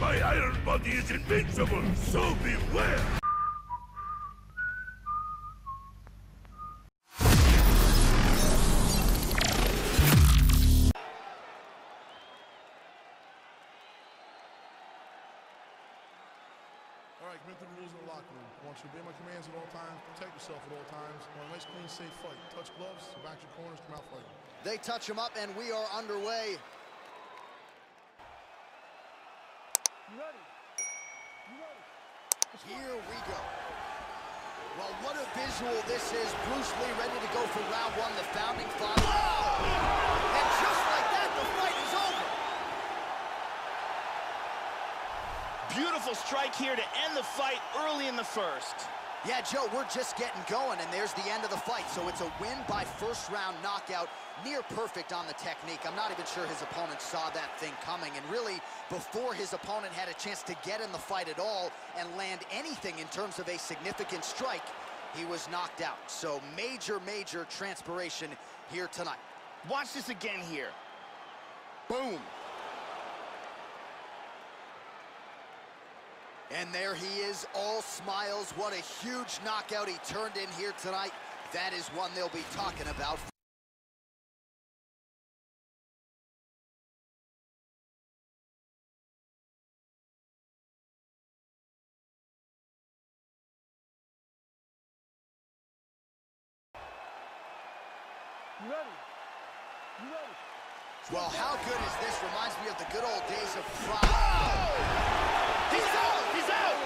My iron body is invincible, so beware! All right, commit to the rules in the locker room. I want you to obey my commands at all times, protect yourself at all times. I want a nice, clean, safe fight. Touch gloves, back your corners, come out fighting. They touch him up, and we are underway. You ready? You ready? Here we go. Well, what a visual this is. Bruce Lee ready to go for round one, the founding father. And just like that, the fight is over. Beautiful strike here to end the fight early in the first. Yeah, Joe, we're just getting going, and there's the end of the fight. So it's a win by first round knockout, near perfect on the technique. I'm not even sure his opponent saw that thing coming. And really, before his opponent had a chance to get in the fight at all and land anything in terms of a significant strike, he was knocked out. So major, major transpiration here tonight. Watch this again here. Boom. And there he is, all smiles. What a huge knockout he turned in here tonight. That is one they'll be talking about. You ready? You ready? Well, how good is this? Reminds me of the good old days of Pride. He's out! He's out!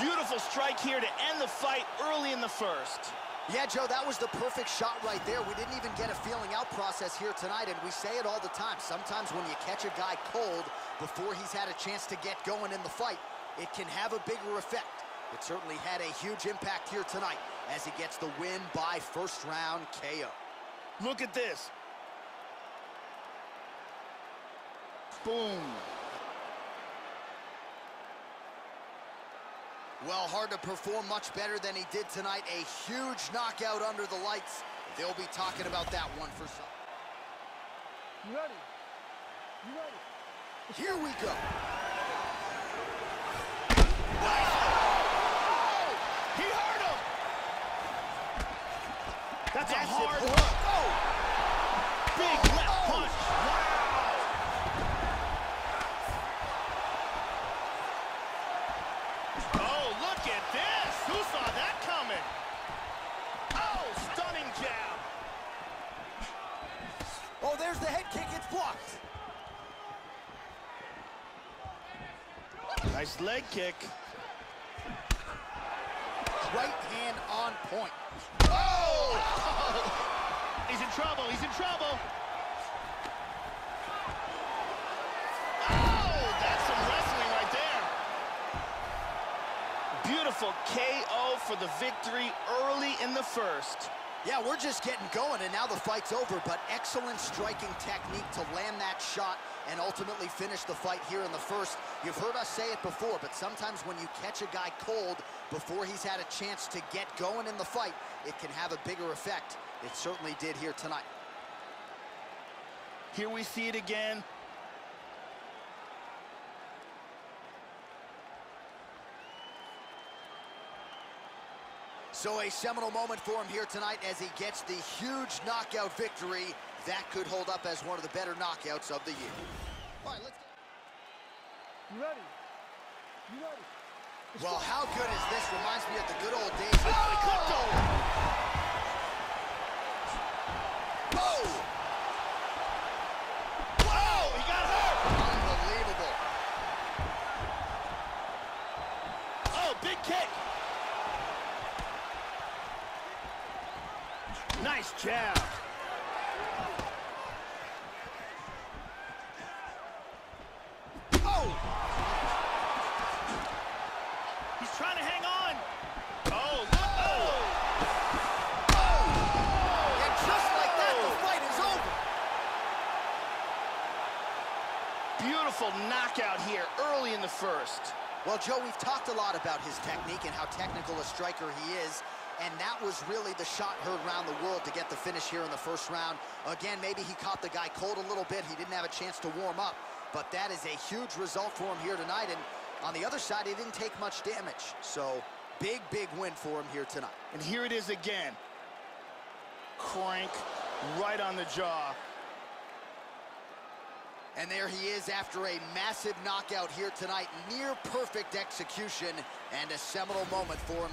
Beautiful strike here to end the fight early in the first. Yeah, Joe, that was the perfect shot right there. We didn't even get a feeling out process here tonight, and we say it all the time. Sometimes when you catch a guy cold before he's had a chance to get going in the fight, it can have a bigger effect. It certainly had a huge impact here tonight as he gets the win by first round KO. Look at this. Boom. Well, hard to perform much better than he did tonight. A huge knockout under the lights. They'll be talking about that one for some. You ready? You ready? Here we go. He hurt him. That's, a hard hook. hook. Oh! Big left punch. Oh, look at this. Who saw that coming? Oh, stunning jab. Oh, there's the head kick. It's blocked. Nice leg kick. Right hand on point. Oh! He's in trouble. He's in trouble. Oh, that's some wrestling right there. Beautiful KO for the victory early in the first. Yeah, we're just getting going, and now the fight's over, but excellent striking technique to land that shot and ultimately finish the fight here in the first. You've heard us say it before, but sometimes when you catch a guy cold before he's had a chance to get going in the fight, it can have a bigger effect. It certainly did here tonight. Here we see it again. So a seminal moment for him here tonight as he gets the huge knockout victory. That could hold up as one of the better knockouts of the year. All right, let's You ready? You ready? Well, how good is this? Reminds me of the good old days. Oh, him. Boom! Whoa, he got hurt. Unbelievable. Oh, big kick. Nice jab. Oh! He's trying to hang on. Oh, oh. And just like that, the oh. fight is over. Beautiful knockout here early in the first. Well, Joe, we've talked a lot about his technique and how technical a striker he is. And that was really the shot heard around the world to get the finish here in the first round. Again, maybe he caught the guy cold a little bit. He didn't have a chance to warm up, but that is a huge result for him here tonight. And on the other side, he didn't take much damage. So big, big win for him here tonight. And here it is again. Crank right on the jaw. And there he is after a massive knockout here tonight. Near perfect execution and a seminal moment for him.